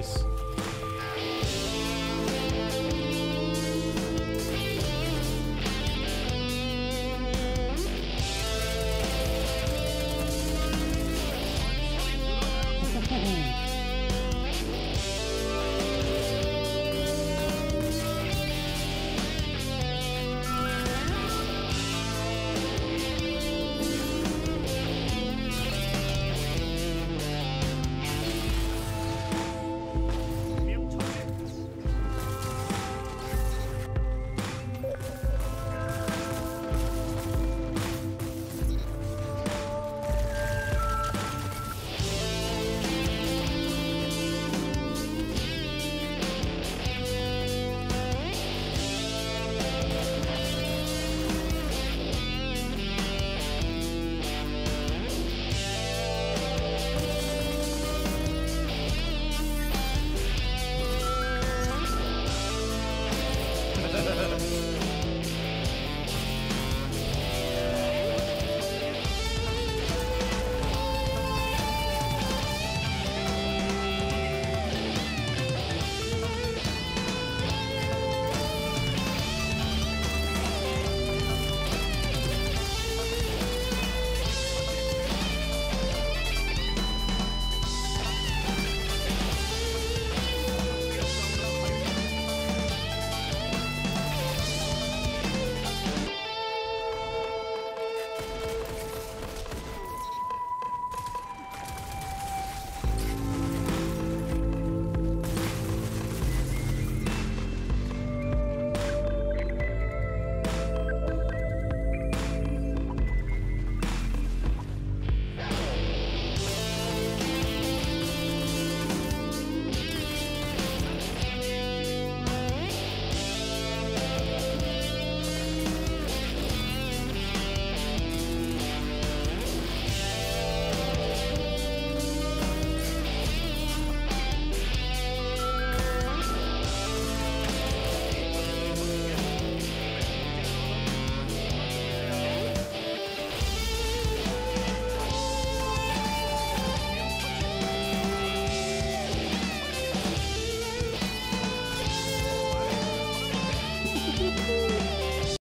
Nice.